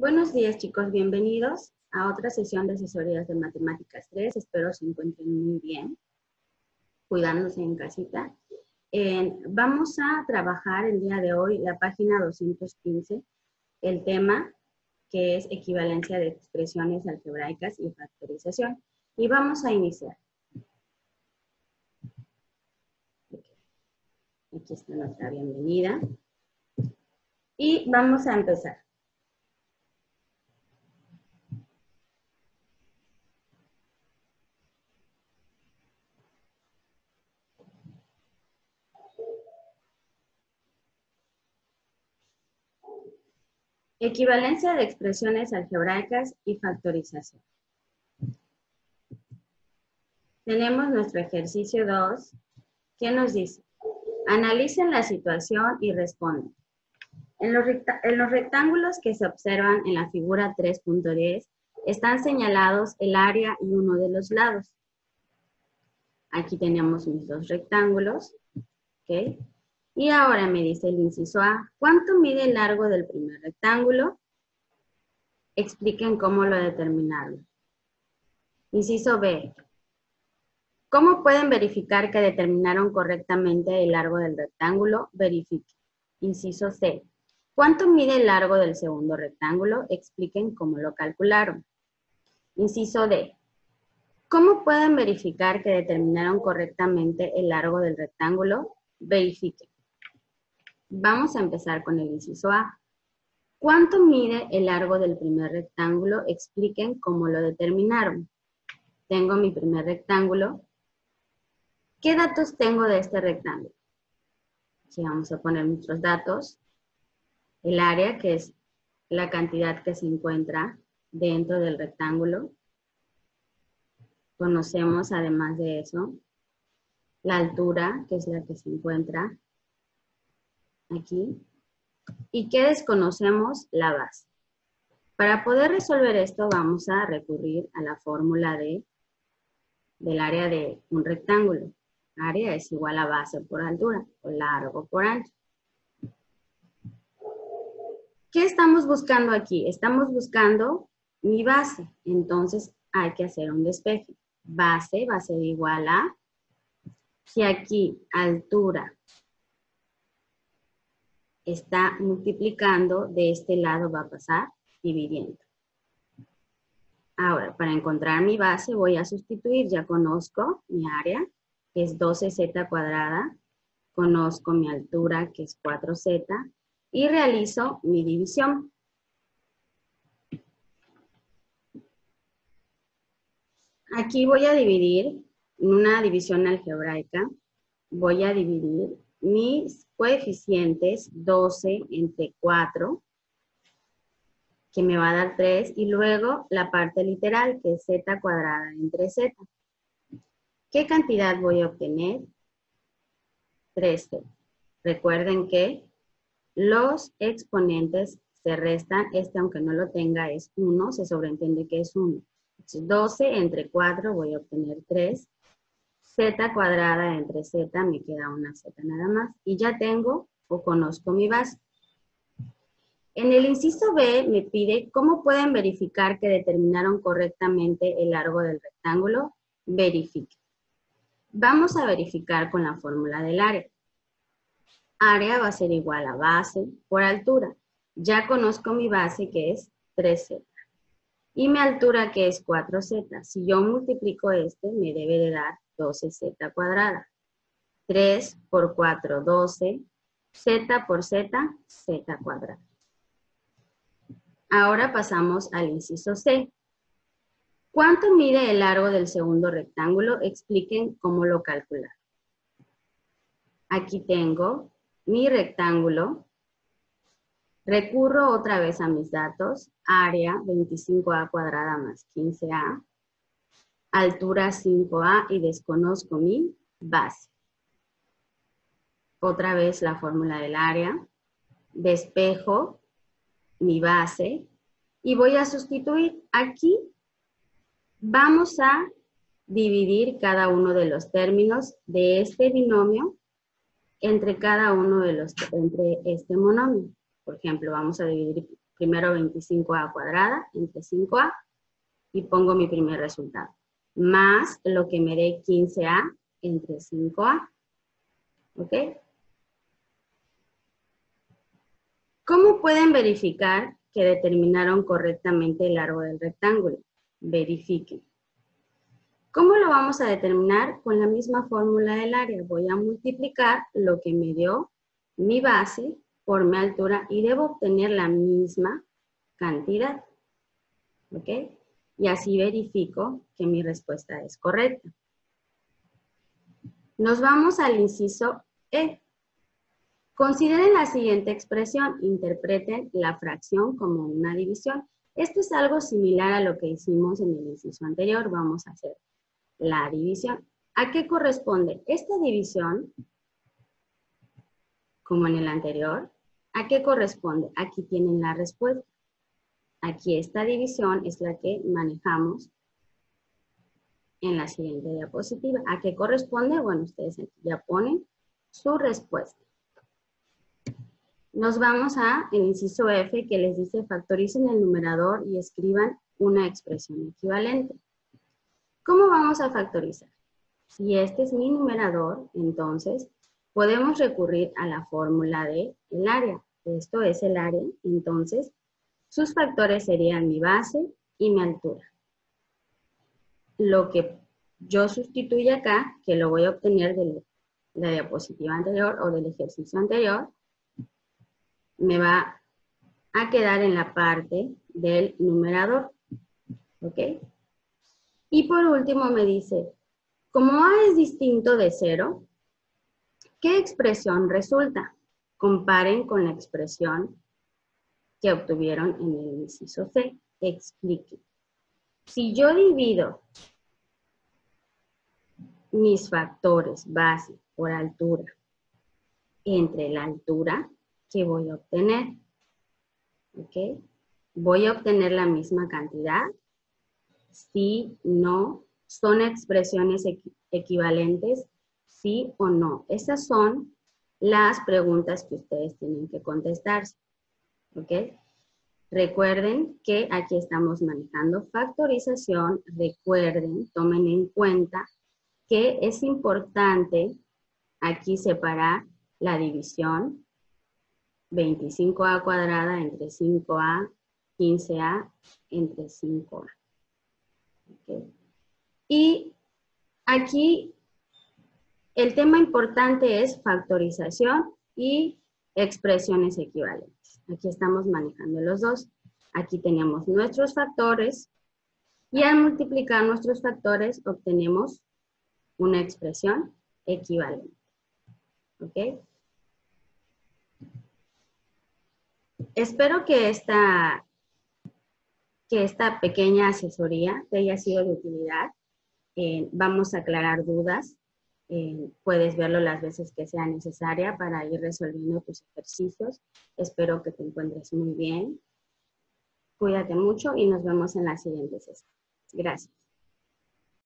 Buenos días chicos, bienvenidos a otra sesión de asesorías de matemáticas 3. Espero se encuentren muy bien, cuidándose en casita. vamos a trabajar el día de hoy la página 215, el tema que es equivalencia de expresiones algebraicas y factorización. Y vamos a iniciar. Aquí está nuestra bienvenida. Y vamos a empezar. Equivalencia de expresiones algebraicas y factorización. Tenemos nuestro ejercicio 2, que nos dice, analicen la situación y responden. En los, en los rectángulos que se observan en la figura 3.10 están señalados el área y uno de los lados. Aquí tenemos mis dos rectángulos. ¿okay? Y ahora me dice el inciso A, ¿cuánto mide el largo del primer rectángulo? Expliquen cómo lo determinaron. Inciso B, ¿cómo pueden verificar que determinaron correctamente el largo del rectángulo? Verifiquen. Inciso C, ¿cuánto mide el largo del segundo rectángulo? Expliquen cómo lo calcularon. Inciso D, ¿cómo pueden verificar que determinaron correctamente el largo del rectángulo? Verifiquen. Vamos a empezar con el inciso A. ¿Cuánto mide el largo del primer rectángulo? Expliquen cómo lo determinaron. Tengo mi primer rectángulo. ¿Qué datos tengo de este rectángulo? Aquí vamos a poner nuestros datos. El área, que es la cantidad que se encuentra dentro del rectángulo. Conocemos, además de eso, la altura, que es la que se encuentra aquí, y que desconocemos la base. Para poder resolver esto vamos a recurrir a la fórmula de, del área de un rectángulo. Área es igual a base por altura, o largo por ancho. ¿Qué estamos buscando aquí? Estamos buscando mi base, entonces hay que hacer un despeje. Base va a ser igual a, si aquí altura está multiplicando, de este lado va a pasar dividiendo. Ahora, para encontrar mi base voy a sustituir, ya conozco mi área, que es 12z cuadrada, conozco mi altura, que es 4z, y realizo mi división. Aquí voy a dividir, en una división algebraica, voy a dividir mis coeficientes 12 entre 4, que me va a dar 3, y luego la parte literal, que es z cuadrada entre z. ¿Qué cantidad voy a obtener? 13. Recuerden que los exponentes se restan, este aunque no lo tenga es 1, se sobreentiende que es 1. 12 entre 4 voy a obtener 3 z cuadrada entre z, me queda una z nada más, y ya tengo o conozco mi base. En el inciso B me pide cómo pueden verificar que determinaron correctamente el largo del rectángulo. Verifique. Vamos a verificar con la fórmula del área. Área va a ser igual a base por altura. Ya conozco mi base que es 3z. Y mi altura que es 4z. Si yo multiplico este, me debe de dar 12z cuadrada. 3 por 4, 12. z por z, z cuadrada. Ahora pasamos al inciso C. ¿Cuánto mide el largo del segundo rectángulo? Expliquen cómo lo calcular. Aquí tengo mi rectángulo. Recurro otra vez a mis datos. Área 25a cuadrada más 15a altura 5A y desconozco mi base. Otra vez la fórmula del área. Despejo mi base y voy a sustituir. Aquí vamos a dividir cada uno de los términos de este binomio entre cada uno de los, entre este monomio. Por ejemplo, vamos a dividir primero 25a cuadrada entre 5a y pongo mi primer resultado. Más lo que me dé 15a entre 5a. ¿Ok? ¿Cómo pueden verificar que determinaron correctamente el largo del rectángulo? Verifiquen. ¿Cómo lo vamos a determinar? Con la misma fórmula del área. Voy a multiplicar lo que me dio mi base por mi altura y debo obtener la misma cantidad. ¿Ok? Y así verifico que mi respuesta es correcta. Nos vamos al inciso E. Consideren la siguiente expresión. Interpreten la fracción como una división. Esto es algo similar a lo que hicimos en el inciso anterior. Vamos a hacer la división. ¿A qué corresponde? Esta división, como en el anterior, ¿a qué corresponde? Aquí tienen la respuesta. Aquí esta división es la que manejamos en la siguiente diapositiva. ¿A qué corresponde? Bueno, ustedes ya ponen su respuesta. Nos vamos a el inciso F que les dice factoricen el numerador y escriban una expresión equivalente. ¿Cómo vamos a factorizar? Si este es mi numerador, entonces podemos recurrir a la fórmula de el área. Esto es el área, entonces sus factores serían mi base y mi altura. Lo que yo sustituyo acá, que lo voy a obtener de la diapositiva anterior o del ejercicio anterior, me va a quedar en la parte del numerador. ¿Ok? Y por último me dice, como A es distinto de cero, ¿qué expresión resulta? Comparen con la expresión que obtuvieron en el inciso C. Explique. Si yo divido mis factores base por altura entre la altura que voy a obtener. ¿Ok? Voy a obtener la misma cantidad. Sí, no. Son expresiones equivalentes, sí o no. Esas son las preguntas que ustedes tienen que contestarse. ¿Ok? Recuerden que aquí estamos manejando factorización. Recuerden, tomen en cuenta que es importante aquí separar la división 25a cuadrada entre 5a, 15a entre 5a. Y aquí el tema importante es factorización y expresiones equivalentes. Aquí estamos manejando los dos. Aquí tenemos nuestros factores y al multiplicar nuestros factores obtenemos una expresión equivalente. ¿Ok? espero que esta, que esta pequeña asesoría te haya sido de utilidad. Eh, vamos a aclarar dudas. Eh, puedes verlo las veces que sea necesaria para ir resolviendo tus ejercicios. Espero que te encuentres muy bien. Cuídate mucho y nos vemos en la siguiente sesión. Gracias.